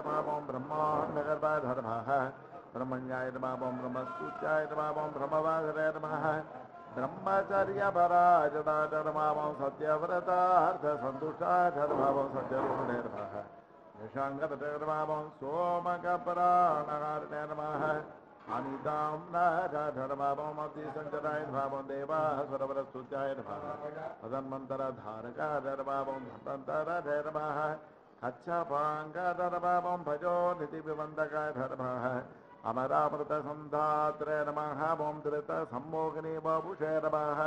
ब्रह्मपदाधर्मावं ब्रह्माण्डगर्भाधर्मः ब्रह्मण्याय नमावं ब्रह्मस्तुत्याय नमावं ब्रह्मवादरे नमः। ब्रह्मचर्यपराजदाधर्मावं सत्यव्रतार्थसन्तुष्टाधर्मावं सत्यरूपिणे नमः। निशाङ्गतधर्मावं सोमकपराणहारिणे नमः। अनितां नाधर्मावमब्धिसञ्जनाय भावं देवाः स्वरवरस्तुत्याय नमः। तदन्मन्तरधारकाधर्मावं धन्तरधर्मः अच्छपाङ्गधर्मावं भजो निधिविबन्धकाय धर्मः। अमरामृतसन्धात्रे नमः ॐ धृतसम्मोगिनी बाबुषे नमः।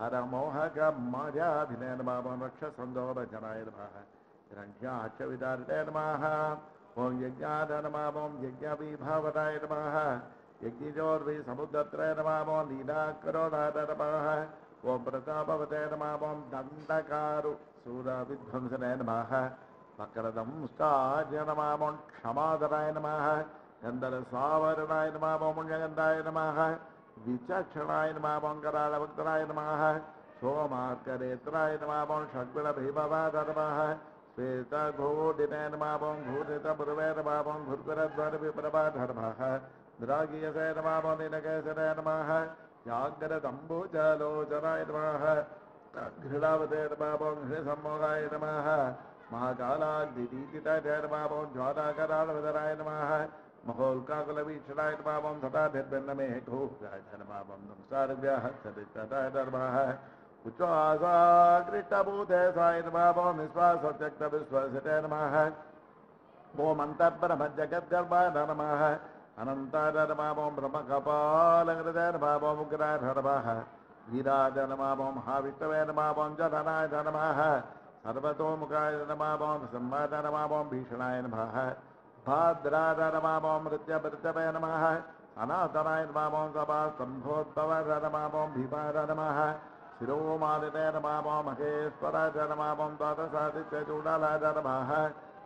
हरमोहगमर्याधिने नमः रक्षसन्दोभजनाय नमः। हिरण्याक्षविदारिणे नमः ॐ यज्ञाय नमः नमः। यज्ञजोर्विसमुद्रत्रे नमः ॐ ॐ प्रतापवते दण्डकारु सूरविध्वंसने नमः। नमः ॐ क्षमादराय नमः गन्धरसावरणाय नमः ॐ पुण्यगन्धाय नमः, विचक्षणाय नमः ॐ करालभक्तराय नमः सोमार्करेत्राय नमः ॐ षड्गुणभीमवाद नमः, श्वेतघोडिने नमः ॐ घूरितपुरवे नमः ॐ घुर्गुरध्वरविप्रभाधर्मः द्रागीयसे नमः ॐ नीलकेसरे नमः जाग्रदम्बुजलोचनाय नमः घृणावते नमः ॐ घृसम्मोहाय नमः ॐ ज्वालाकरालवदराय नमः। महोल्काकुलवीक्षणाय नमः। ॐ सदाभिर्भिन्नमे घोषाय नमः। ॐ नमस्कारभ्यः सदिष्टताय नमः। उच्चासाकृष्टभूते साय नमः ॐ विश्वासत्यक्तविश्वसिते नमः ॐ अन्तर्ब्रह्मजगद्गर्भाय नमः अनन्ताय नमः ॐ ब्रह्मकपालकृते नमः उग्राय नमः वीराय नमः महाविष्णवे नमः ॐ जधनाय नमः सर्वतोमुखाय नमः ॐ संवाद नमः ॐ भीषणाय नमः। भाद्राय नमः। ॐ मृत्यमृत्यवे नमः अनाथनाय नमः ॐ सभास्तम्भोद्भवाय नमः ॐ भीमाय नमः। शिरोमालिने नमः ॐ महेश्वराय नमः ॐ द्वादशादित्यचूडालाय नमः।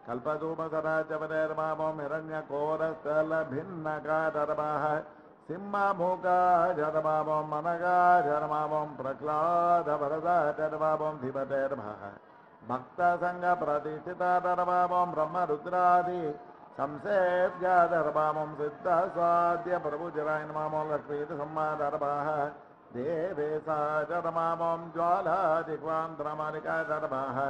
कल्पधूमसराजवने नमः ॐ हिरण्यकोरस्थलभिन्नकाय नमः। सिंहमुखाय नमः ॐ मनगाय नमः ॐ प्रह्लादभरदाय नमः ॐ धीमते नमः। भक्तसङ्गप्रतिष्ठिता नमः ॐ ब्रह्मरुद्रादि संसेव्याधर्मामं सिद्धसाद्य प्रभुजराय नमः ॐ लक्ष्मीसम्माधर्मः देवे सा धर्मामं ज्वालादिक्वान्ध्रमालिका धर्मः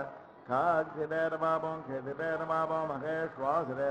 खाग्निरे नमः ॐ खेदिरे नमः ॐ महेश्वासिरे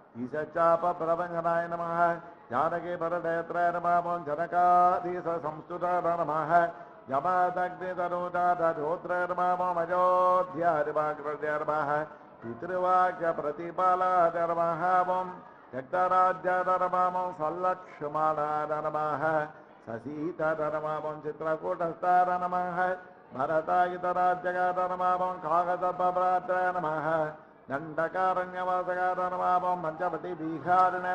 नमः ॐ यक्रोधाय नमः। ॐ दुष्टनिग्रहाय नमः। ॐ रविवंशरवदूताय नमः। राघवाय नमः। वरदाग्रदाय नमः कौसल्याधनदाय नमः। ॐ रामाय नमः। नमः नमः ॐ सुभासुग्राय नमः मलादिबलमन्त्रपतय नमः नमः। प्रविष्टजनकालदाय नमः स्वयंवरसभासंस्थाय नमः नमः ॐ जनकाधीशसंस्तुताय नमः नमः ॐ अयोध्यारिमाग्रद्य नमः पितृवाक्यप्रतिपालाय नमः ॐ त्यक्तराज्याधरमामं सल्लक्ष्मणाधर्मः ससीतधर्मामं चित्रकूटस्थाधर्मः भरतायुतराज्यगाधर्मामं कागदपभ्रात्राय नमः दण्डकारण्यवासगाधर्मामं पञ्चवटी बीहारिणे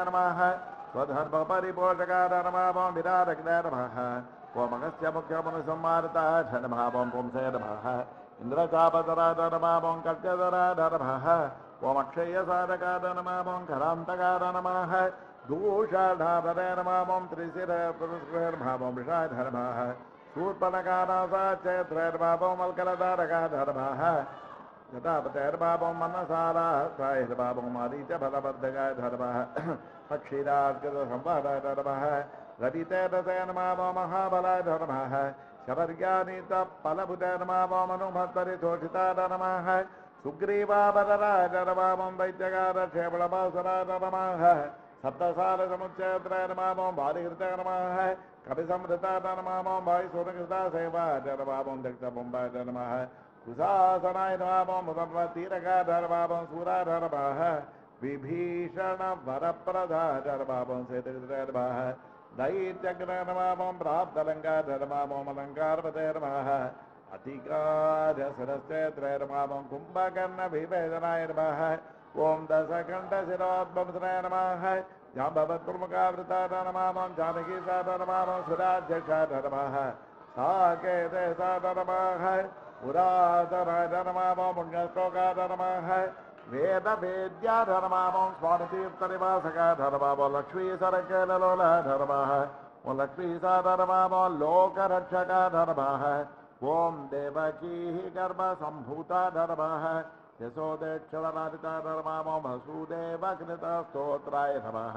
नमः स्वधर्मपरिपोषकाधर्मामं विराटग्ने नमः इन्द्रचापधराधर्मामं कट्यधराधर्मः ओमक्षयसाधकाधर्मामं करान्तकाधर्मः दूषाढाधरे नमामं त्रिशिरपुरुषर्भावं वृषाधर्मः शूर्पणकारासाचैत्रैर्भावं मल्कलधारकाधर्मः यथापतैर्भावं मनसारास्त्रायैर्भावं मारीचफलबद्धकाय धर्मः पक्षीरार्गतसंवादधर्मः रवितैरसेनमावो महाबलाय धर्मः शबर्यानीतफलभुतैर्मावो मनुमत्तरितोषिताधर्मः सुग्रीवाबलराजरमामं वैद्यकारक्षेपणमासुराधर्मः सप्तसारसमुच्चयत्रैर्मामो बालिहृतकर्मः कविसमृताधर्मामो वायुसूरकृता सेवाधर्मामं कुशासनाय नमामो मुदम्बतीरकाधर्मामं सूराधर्मः विभीषण वरप्रधाधर्मामं सेतकृतधर्मः दैत्यग्रहमामं प्राप्तलङ्काधर्मामं अलङ्कारपतेर्मः अधिकार्यसरस्यत्रैर्मामं कुम्भकर्णभिभेदनाय नमः ॐ दशकण्ठशिरोद्भवसनाय नमः जाम्बवत्प्रमुखावृताधर्मामं जानकी साधर्मामं सुराध्यक्षाधर्मः साकेते साधर्मः पुरातनधर्मामं पुण्यश्लोकाधर्मः वेदवेद्याधर्मामं स्वामितीर्थनिवासकाधर्मामो लक्ष्मीसरकेललोलधर्मः ॐ लक्ष्मीसाधर्मामो लोकरक्षकाधर्मः। ॐ देवकीः गर्भसम्भूताधर्मः। यशोदेक्षरनादिताधर्मामो वसुदेवकृतस्तोत्राय नमः।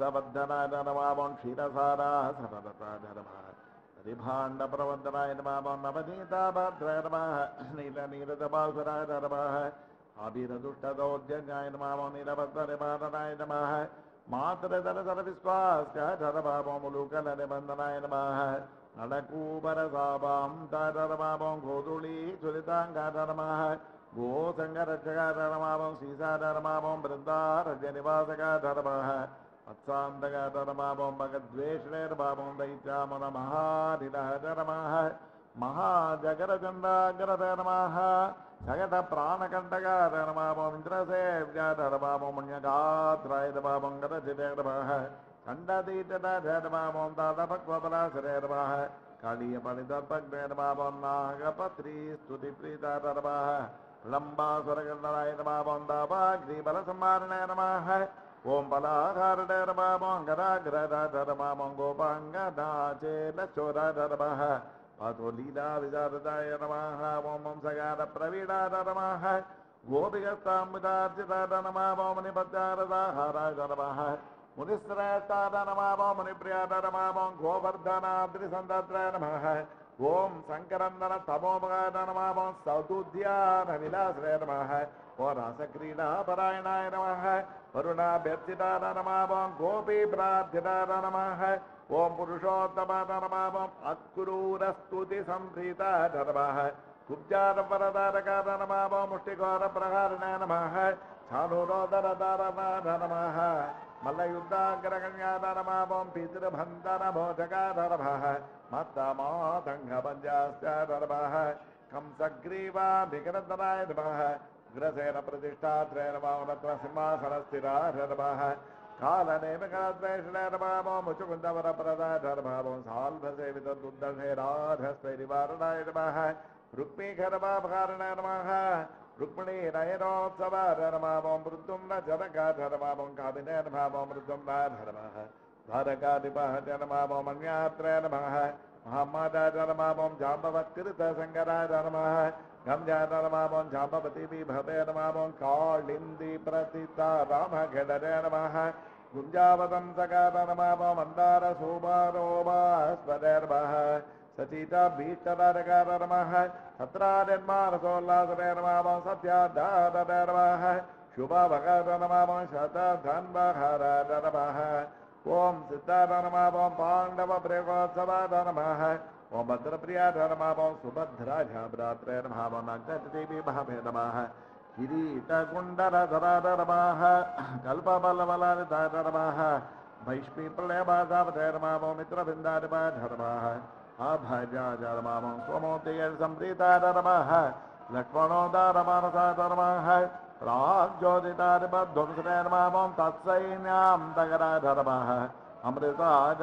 वत्सवर्धनाय नमामो क्षीरसाराः सरलताधर्मः हरिभाण्डप्रवन्दनाय नमामो नवनीताभद्राय नमः नीलनीरदबासुराय नमः आभिरदुष्टदौर्जन्याय नमामो नीलभद्रनिवारणाय नमः मातृधरधरविश्वासधरभावमुलुकलनिबन्धनाय नमः மத்சாந்தகதரமாபோம்பகத்வேஷணேர்பாபோந்தைத்யாம மகாதிலஹரமாக மகாஜகரச்சண்டாகரதரமாக ஜகத பிராணகண்டகாதரமாபோம் இந்திரசேவியாதரமாபோம் புண்ணியகாத்ராயதபாபங்கரசிதேரமாக கண்டதீட்டதாதரமாபோம் தாதபக்வபலாசரேரமாக காளிய பலிதர்பக்ரேரமாபோம் நாகபத்ரி ஸ்துதி பிரீதாதரமாக விளம்பாசுரகண்டராயதமாபோம் தாபாக்ரீபலசம்மாரணேரமாக खण्डतीतधर्मामं दातपक्वपलासरेर्मः कालीयपणिदर्पग्नेर्मामं नागपत्री स्तुतिप्रीताधर्मः लम्बासुरगण्डनाय नमामं दापाग्निबलसंहारणाय नमः ॐ बलाधारणैर्मामं गदाग्रधर्मामं गोपाङ्गदाचेलचोरधर्मः पातो लीलाविदारदाय नमः ॐ वंसगारप्रवीणाधर्मः गोपिकस्ताम्बुदार्जिताधर्मामो मुनिपद्यारदाहाराय नमः मुनिश्रेष्ठाधर्मामो मुनिप्रियाधर्मामो गोवर्धनाद्रिसन्दत्राय नमः ॐ शङ्करन्दन तमोमगाधर्मामो सौतुध्यानविलासरे नमः। ओ रासक्रीडापरायणाय नमः। वरुणाभ्यर्थिताधर्मामो गोपीप्रार्थिताधर्मः ॐ पुरुषोत्तमधर्मामम् अक्रूरस्तुतिसम्प्रीताधर्मः कुब्जारपरदारकाधर्मामो मुष्टिघोरप्रहारिणे नमः चाणूरोदरदारमाधर्मः मल्लयुद्धाग्रगण्याधर्मामं पितृबन्धनभोजकाधर्मः मत्तमातङ्गपञ्चाश्चाधर्मः कंसग्रीवाभिकरन्दनाय नमः। उग्रसेन प्रतिष्ठात्रे नमामनत्र सिंहासनस्थिराधर्मः कालनेमिकाद्वेषणैर्मामो मुचुकुन्दवरप्रदाधर्मामो साल्भसेवितदुर्दशेराधस्वैरिवारणाय नमः। रुक्मीघरमाभकारणाय नमः रुक्मिणी नयनोत्सवाधर्मामो मृत्युं न जनकाधर्मामो कामिनेर्भामो मृत्युं नाधर्मः धारकाधिपः च नमामो मन्यात्रे नमः महामादाय नमामो जाम्बवत्कृत सङ्गराय नमः गम्याय नमामो जाम्बवती विभवे नमामो कालिन्दी प्रतिता रामघडरे नमः। गुञ्जावदंसकार नमामो मन्दार सोमारोमास्वरे सचिता भीष्टदारकार नमः। तत्रादिन्मानसोल्लासरे नमामो सत्यादादरे नमः। शुभभगर नमामो शतधन्वहर नमः। ॐ सिद्धार नमामो पाण्डव प्रेकोत्सवाद नमः। ॐ भद्रप्रियाध नमामो सुभद्राझ भ्रात्रे नमामो नग्नदेवी भावे नमः किरीटकुण्डलधराध नमः कल्पबलबलानिधाय नमः भैष्मी प्रलयबाधावधे नमामो मित्रबिन्दानिपाठ नमः अभजाज नमामो स्वमोतेय सम्प्रीताय नमः लक्ष्मणोदारमानसाय नमः प्राग्ज्योतितादिपध्वंसने नमामो तत्सैन्यां तगराय नमः अमृताय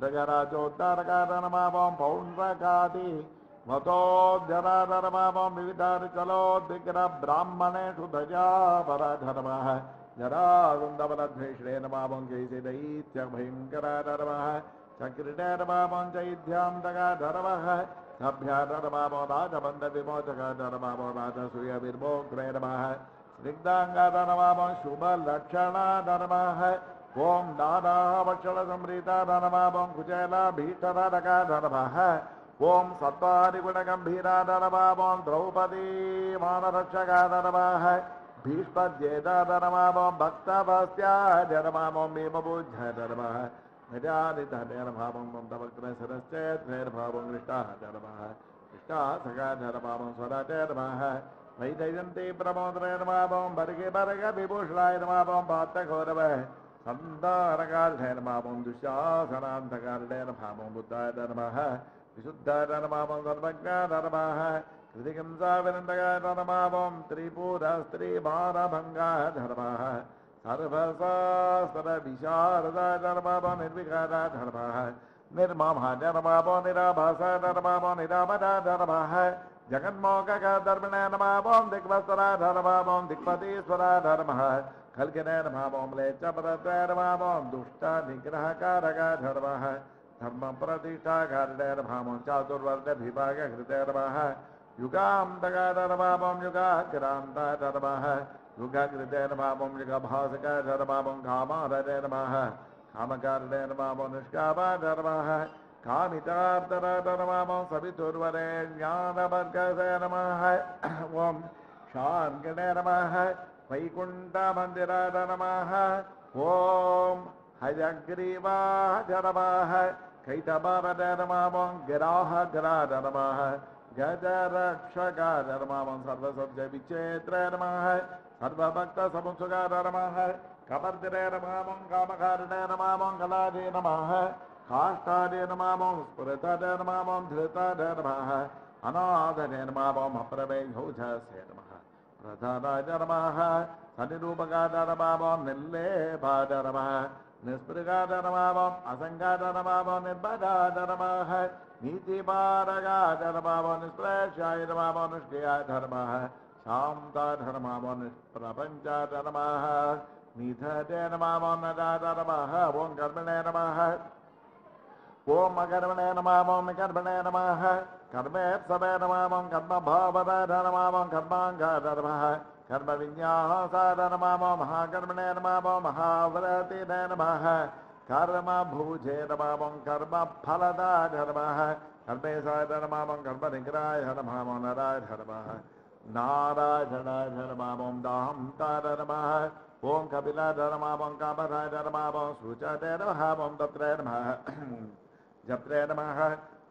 गजराजोद्धारकाय नमामो पौण्ड्रकादि मतोद्यराय नमामो विविधारिकलोद्विग्र ब्राह्मणेषु ध्वजापराय नमः जरारुन्दबलध्वेषणे नमामो जयसिदैत्यभयङ्कराय नमः चक्रिणे नमामो चैध्यान्तकाय शुभलक्षणाय नमः ॐ दादावक्षलसंरीता नमामो कुचेला भीष्टरकाय नमः ॐ सत्त्वादिगुणगम्भीरा नमामो द्रौपदी मानरक्षकाय नमः भीष्मद्येता नमामो भक्तभस्त्याय नमामो भीमबुद्ध नमः निजानिधनेर्भावं ममतवक्त्रसरश्चेद्भैर्भावं दृष्टाः नमः दृष्टाः सखा नमामो स्वराजय नमः प्रमोदरे नमामो भर्गे भर्ग विभूषणाय नमामो भात्तघोरवः सन्दारकार्धे नमामो दुःशासनान्तकार्डे नमामो बुद्धाय नमः। विशुद्धाय नमामो सर्वज्ञाय नमः। कृतिकंसाविनन्दकाय नमामो त्रिपुरस्त्रीभारभङ्गाय धर्मः सर्वशास्त्रविशारदाय नमामो निर्विकाराय धर्मः निर्ममः नमामो निराभासाय नमामो निरामदाय धर्मः जगन्मोहकः धर्मिणे नमामो दिग्वस्वराय धर्मामो दिक्पतीश्वराय धर्मः खल्किने नमामो म्लेच्छपरत्वे नमामो दुष्टनिग्रहकारकाय धर्मः धर्मप्रतिष्ठाकारिणे नमामो चातुर्वर्गविभागकृते नमः युगान्तकाय नमामो युगाग्रान्ताय नमः युगकृते नमामो युगभासकाय नमामो कामारणे नमः कामकारिणे नमामो निष्कामाय नमः कामितार्तराय नमामो सवितुर्वरे ज्ञानवर्गसे नमः। ॐ शार्गिणे नमः वैकुण्ठमन्दिराय नमः ॐ हयग्रीवाय नमः कैटभारते नमामो गिराहग्राय नमः गजरक्षकाय नमामो सर्वसब्जविचेत्रे नमः सर्वभक्तसमुत्सुकाय नमः कपर्दिरे नमामो कामकारिणे नमामो कलादे नमः काष्ठादे नमामो स्फुरतादे नमामो धृतादे नमः अनादने नमामो अप्रमेघौझसे नमः प्रधानाय नमः। सनिरूपकाय नमामो निर्लेभाय नमः निस्पृगाय नमामो असङ्गाय नमामो निर्बधाय नमः नीतिमारगाय नमामो निष्प्रेष्याय नमामो निष्क्रियाय धर्मः शान्ताय नमामो निष्प्रपञ्चाय नमः निधते नमः ॐ कर्मणे नमः ॐ अकर्मणे नमामो कर्मणे नमः कर्मेत्सवे नमामो कर्मभावदाय नमामो कर्माङ्गाय नमः कर्मविन्यासाय नमामो महाकर्मणे नमामो महाव्रतिने नमः कर्मभुजे नमामो कर्मफलदाय नमः कर्मेशाय नमामो कर्मनिग्राय नमामो नराय नमः नारायणाय नमामो दाहन्ताय नमः ॐ कपिलाय नमामो कामराय नमामो शुचते नमः ॐ तत्रे नमः जप्रे नमः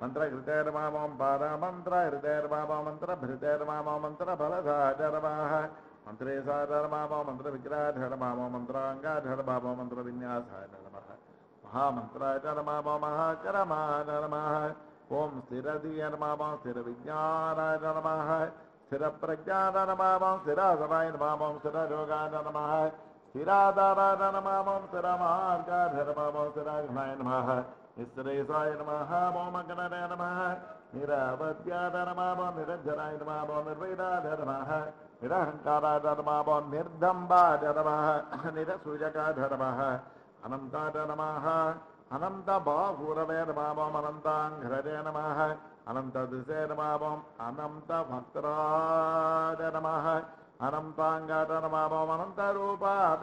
मामं रौद्रेण मामं बोद्धेन नमः महायोद्धेन मामं सद्दाहुतेन नमः सत्यध्येन मामं सुवादन नमः मन्त्रिणेन मामो मन्त्रादन मामो मन्त्रगन्यादन नमः मन्त्रघृतेन मामो पारमन्त्रहृदयेन मामो मन्त्रभृतेन मामो मन्त्रफलसादन नमः நிஸ்ரேசாய நமஹ ஓமகணனே நமஹ நிரவத்யாத நமாபோ நிரஞ்சனாய நமாபோ நிர்வைதாத நமஹ நிரஹங்காராத நமாபோ நிர்தம்பாத நமஹ நிரசூஜகாத நமஹ அனந்தாத நமாஹ அனந்த பாகூரவே நமாபோம் அனந்தாங்கிரதே நமாஹ அனந்த திசே நமாபோம் அனந்த பத்ராத நமஹ அனந்தாங்காத நமாபோம் அனந்த ரூபாத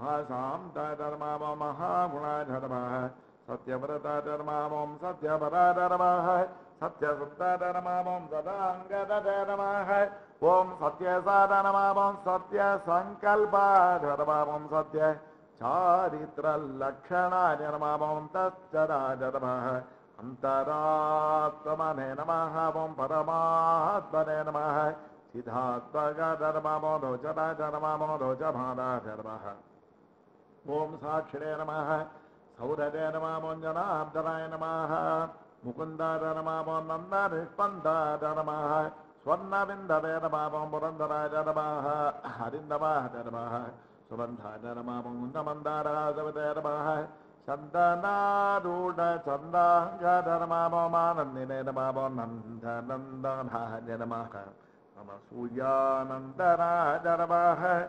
नमः सम्भवे नमामम् महीयसे नमामम् भूर्भभाकृताय नमः महानन्दाय नमामम् सूराय नमामम् होरासे नमः महोत्सवाय नमः महाक्रोधाय नमामो महाज्वलाय नमः महाशान्ताय नमामो महागुणाय नमः नमामं सत्यपराय नमः ॐ सत्य ॐ परमात्मने नमः। सिद्धात्मगाय नमामो रोचनाय नमः। ॐ साक्षिणे नमः सौरजे नमामोञ्जनार्दनाय नमः। मुकुन्दाय नमामो नन्दनिष्पन्दाय नमः। स्वर्णविन्दवे नमामो पुरन्दराय नमः। हरिन्दवाय नमः। सुबन्धाय नमामो मुन्दमन्दाराजवते नमः। चन्दनारूढ चन्दाङ्गाय नमामो मानन्दिने नमामो नन्दनन्दनाय नमः। नम, सूर्यानन्दनाय नमः।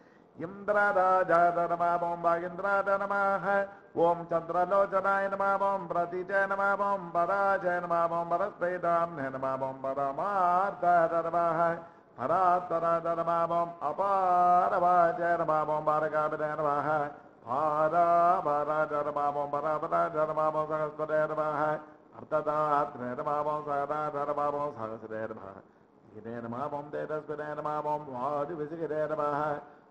मागरूपङ्गिलाय नमः नमामो चन्द्रभासकाय नमः उपेन्द्राय नमः इन्द्रराजाय नमामो वागीन्द्राय नमः ॐ चन्द्रलोचनाय नमामो प्रतीचे नमामो पराजय नमामो परस्पैदाम्ने नमामो परमार्थाय नमः नमामो अपारवाजय नमः नमामो परापराजय नमामो सहस्रे नमः अर्थदात्रे नमामो सहदाय नमामो सहस्रे नमः दिने नमामो तेजस्विने नमामो नमः तापसोत्तमाय नमामो ऐश्वर्यो दूतिकृते नमः नमामो ऐश्वर्याङ्गकलापते नमः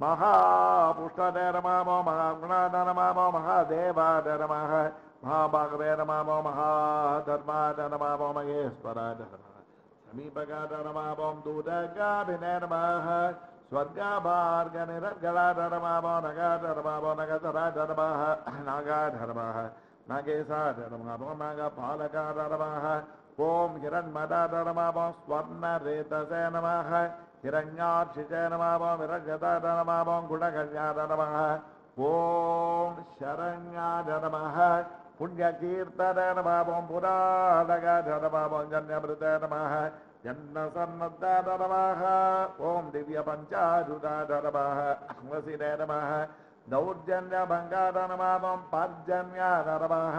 महाभोगिने नमः अप्रभवे नमामो मा भीराज नमामो मा तुष्टने नमः महादेवाय नमः महाभागवे नमामो महाधर्माय नमामो महेश्वराय नमः समीपगाय नमामो दूरगाभिने नमः स्वर्गाभार्गनिरर्गलाय नमामो नगाय नमामो नगधराय नमः नागाय नमः नागेशाय नमामो नागपालकाय नमः ॐ हिरण्मदाय नमामो स्वर्णरेतसे नमः हिरण्याक्षिजय नमामो विरजताय नमामो गुणगण्याय नमः ॐ शरण्याय नमः पुण्यकीर्तनाय नमामो पुराणगाय नमामो जन्यमृताय नमः जन्नसन्नद्धाय नमः ॐ दिव्यपञ्चारुदाय नमः वसिने नमः दौर्जन्यभङ्गाय नमामो पर्जन्याय नमः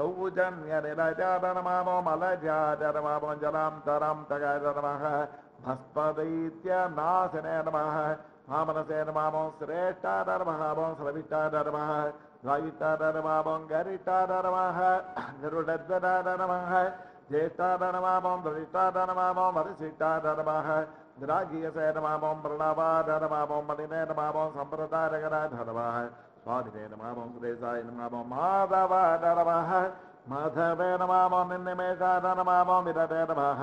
सौजन्यनिलजाय नमामो मलजाय नमामो जलान्तरां तगाय नमः भस्मदैत्यनाशने नमः मामनसे नमामो श्रेष्ठाय नमः मो श्रविष्ठाय नमः द्वैताय नमामो गरिष्ठाय नमः गरुडध्वजाय नमः ज्येष्ठाय नमामो वरिष्ठाय नमामो वरिष्ठाय नमः नमामो नमामो माधवाय नमः माधवे नमामो निन्निमेषाय नमामो विरते नमः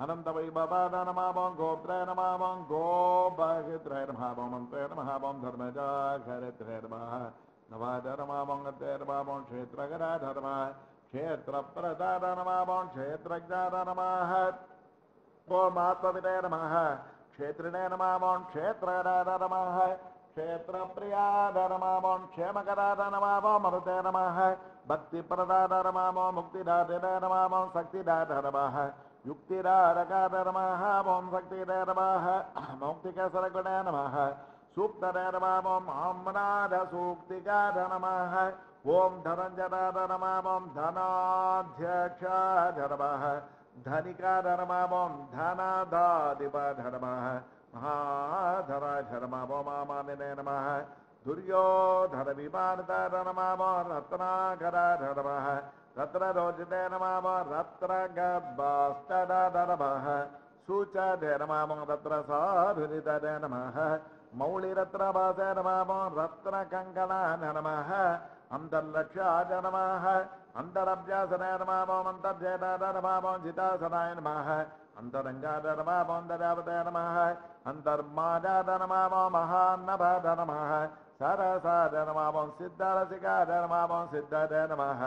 नमामो भोत्रे नमामो भोक्त्रे नमामो महावक्त्रे नमामो नत्रे नमामो मन्त्रे नमः। नवाद नमामो गते नमामो क्षेत्रकरा धर्मः क्षेत्रप्रदाद नमामो क्षेत्रज्ञाद नमः। ओमात्मविदे नमः। क्षेत्रिणे नमामो क्षेत्रराद नमः। क्षेत्रप्रियाद नमामो क्षेमकराद नमामो मरुते नमः। भक्तिप्रदाद नमामो मुक्तिदादिने नमामो शक्तिदाद नमः। शक्तिदे मौक्तिकसरगुणे नमः सूक्तदे नमामो नमः ॐ धनञ्जनाद नमामो धनाध्यक्षाद नमः धनिका धर्मामो धनादादिप धर्मः महाधराय धर्मामो मामानिने नमः विमानता नमामो रत्नरोजिते नमामो रत्र गब्बास्तदा नमः सूचदे नमामो रत्र साधुनितदे नमः मौलिरत्नभासे नमामो रत्नकङ्कणा नमः अन्तर्लक्ष्याय नमः अन्तरभ्यासनाय नमामो अन्तर्जेताय नमामो जितासनाय नमः अन्तरङ्गाय नमामो ददावते नमः अन्तर्माजाय नमामो महान्नभाय नमः सरसाय नमामो सिद्धरसिकाय नमामो सिद्धते नमः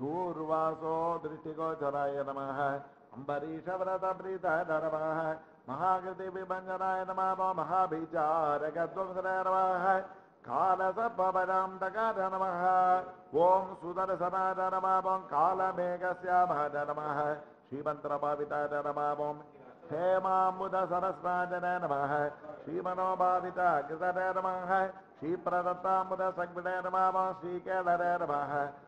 मनिथाय नमः अन्नसमुखाय नमामो सुवर्णमुखरीतिः शिवद्याथ भदामुदाय नमः। नमः दूर्वासो दृष्टिगोचराय नमः अम्बरीषव्रतप्रीताय नमः महाकृतिविभञ्जनाय नमामो महाभिचारकध्वंसनाय नमः कालसर्पपदान्तकाय नमः। ॐ सुदर्शनाय नमः हेमाम्बुदसरस्राजनाय नमः। कृतय नमः नमामो श्रीकेलरे नमः। श्रीदीधे नमामो भवाय नमामो श्रीप्रदाय नमः।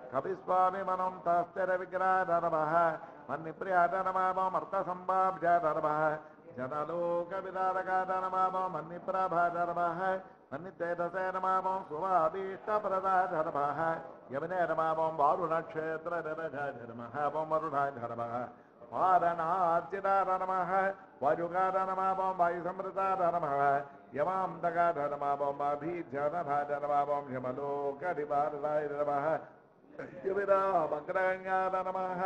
कपिस्वामि मनं तस्तिरविग्रहाय नमः मन्निप्रियाय नमामो मर्तसम्भाव्याय नमः जनलोकविदारकाय नमामो मन्निप्रभाय नमः मन्नितेजसे नमामो सुवाभीष्टप्रदाय नमः यमिने नमामो वारुणक्षेत्रनिरजाय नमः वरुणाय नमः पारणार्चितार नमः वायुकार नमामं वायुसमृतार नमः। यमलोकनिवारणाय नमः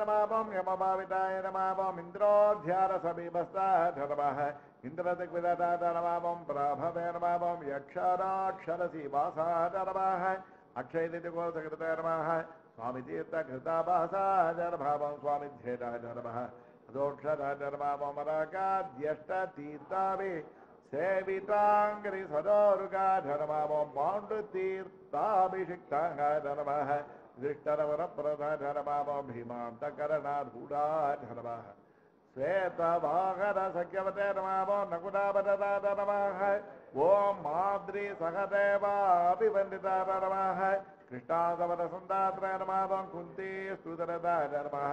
नमामं यमभाविताय नमामम् इन्द्रोध्यारसमीपस्ताय नमः इन्द्रदिग्विदताय नमामं प्रभवे नमामं यक्षराक्षरसीवासाय नमः अक्षयनिधिकोसकृताय नमः स्वामितीर्थकृताभासाय नमामं स्वामिध्येताय नमः अदोक्षराय नमामं रकाद्यष्टतीर्थावे सेविताङ्ग्रि सदोरुगाधर्मामं पाण्डुतीर्थाभिषिक्ताङ्गाय नमः दृष्टरवरप्रधाधर्मामं भीमान्तकरणारूढाधर्मः श्वेतवाहनसख्यवते नमामो नकुलाभरदाद नमः ॐ माद्रि सहदेवाभिवन्दिता नमः। कृष्णासवरसुन्दात्र नमामं कुन्ती स्तुतरदाय नमः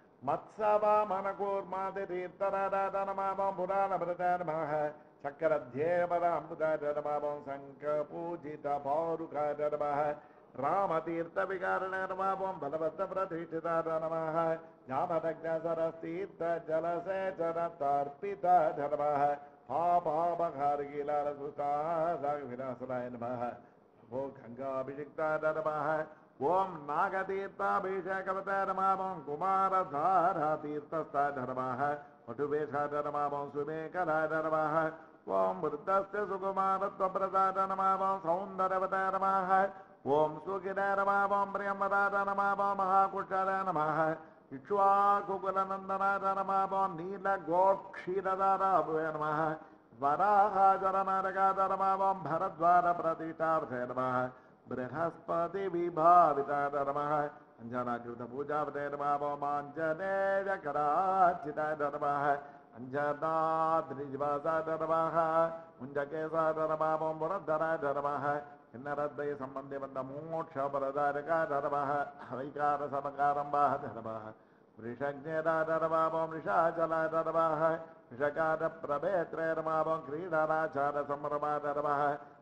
जनचित्ततमोपगा धर्मः मत्सवामनकूर्मादितीर्थराधा नमामं पुराणभृता नमः चक्रध्येवराम्बुदा नमामं शङ्खपूजितपौरुका नमः रामतीर्थविकारण नमामं बलवत्तप्रतिष्ठिता नमः। पापापहारगीलालसुता विनाशनाय नमः ओ गङ्गाभिषिक्ता नमः ॐ नागतीर्थाभिषेकवता नमामं कुमारधारातीर्थस्था धर्मः सुमेकला नमः ॐ वृद्धस्य सुकुमारत्वप्रदान नमामं सौन्दर्यवता नमः ॐ सुखिना नमामं प्रियमदाद नमामं महाकुशल नमः इक्ष्वाकुकुलनन्दनाद नमामं नीलगोक्षीरदाराभुवे नमः वराहाजरनारकाद नमामं भरद्वारप्रतिष्ठार्थे नमः बृहस्पति विभाविताय नमः। अञ्जनाकृतपूजावते नमामो माञ्जनेयकरार्चिताय नमः। अञ्जनाद्रिजिवासाय नमः मुञ्जकेशाय नमामो मुरद्धराय नमः। किन्नरद्वय सम्बन्धे बन्ध मोक्षपरदारकाय नमः। वैकारसमकारम्बाः नमः। वृषज्ञराय नमामो वृषाचलाय नमः। वृषकारप्रभेत्रे नमामो क्रीडनाचारसम्भ्रमाय नमः।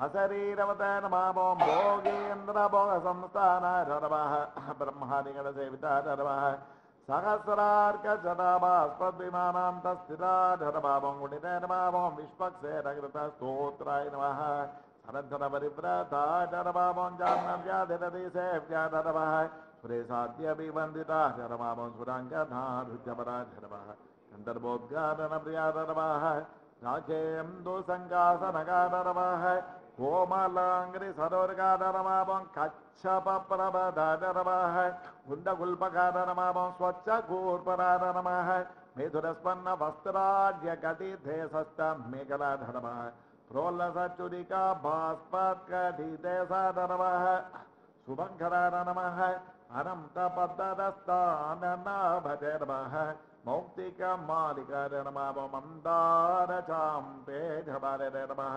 अशरीरवत नमामो भोगेन्द्रभोगसंस्थानाय नमः ब्रह्मादिगणसेविताय नमः। सहस्रार्कजटाभास्पद्विमानान्तस्थिताय नमामं गुणिते नमामं विश्वक्सेनकृतस्तोत्राय नमः अनन्तरपरिव्रताय नमामं जाह्नव्याधिरतिसेव्याय नमः सुरेशाद्यभिवन्दिताय नमामं गन्धर्वोद्गादनप्रियाय नमः राजेयं दुसङ्गासनगादरमः कोमलाङ्ग्रि सरोर्गादरमापं कच्छपप्रभदादरमः गुण्डगुल्पगादरमापं स्वच्छकूर्परादरमः मेधुरस्पन्न वस्त्राढ्यकटिधेशस्त प्रोल्लसचुरिका भास्पत्कटिदेशादरमः शुभङ्कराद नमः अनन्तपद्दस्ताननाभजे नमः मौक्तिकमालिकर नमः मन्दारचाम्पे झबारे नमः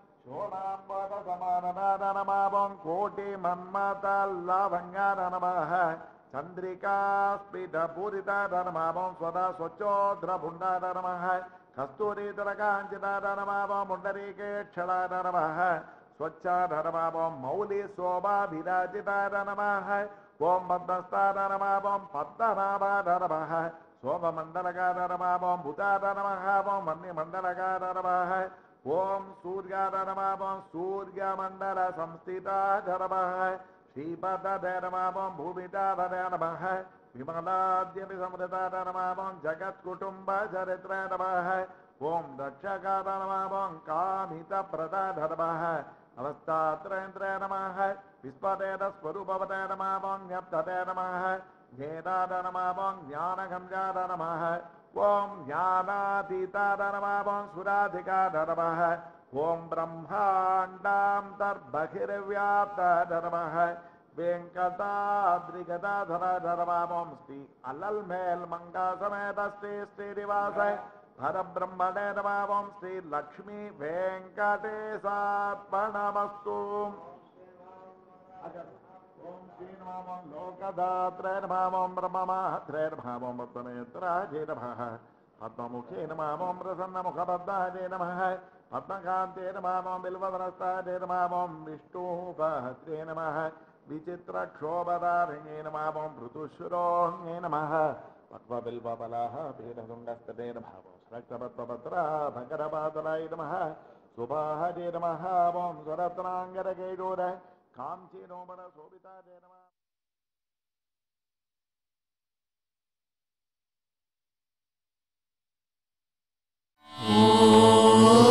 शोणाम्बरसमानदार नमावं कोटिमन्मतल्लाभङ्गार नमः चन्द्रिकास्फिटपूरितार नमावं स्वदा स्वच्छोद्रभुण्डार नमः कस्तूरीतरकाञ्चितार नमावं पुण्डरीकेक्षणार नमः स्वच्छाधरमावं मौलि शोभाभिराजिताय नमः ॐ पद्मस्ताय नमः ॐ पद्मनाभाय नमः शोभमण्डलकाय नमः ॐ भूताय नमः ॐ मन्यमण्डलकाय नमः ॐ सूर्याय नमः ॐ सूर्यमण्डलसंस्थिताय नमः श्रीपदय नमः ॐ भूमिताय नमः विमलाद्यपि ॐ जगत्कुटुम्बचरित्राय नमः ॐ नमः ॐ कामितप्रदाय नमः अवस्थात्रेन्द्राय नमः विस्पदेन स्वरूपवताय नमः ॐ ज्ञप्तते नमः ज्ञेदाय नमः ॐ ज्ञानगम्याय नमः ॐ ब्रह्माण्डां तर्बहिर्व्याप्ताय नमः वेङ्कटाद्रिगदाधराय नमः ॐ श्री अलल्मेल् मङ्गासमेत श्री श्रीनिवास। परब्रह्मणे नमः ॐ श्री लक्ष्मी वेङ्कटेशात्मनमस्तु ॐ श्रीनमामं लोकदात्रे नमामं ब्रह्ममात्रे नमामं नमः विचित्रक्षोभदारिणे नमामं ऋतुशुरोऽङ्गे नमः। पद्मबिल्वबलाः पीठशृङ्गस्तटे नमः। रक्तपद्मपत्रा भकरपातलाय नमः। सुभाहजे नमः। ॐ காஞ்சி நோமன சோபிதா தேனமா Oh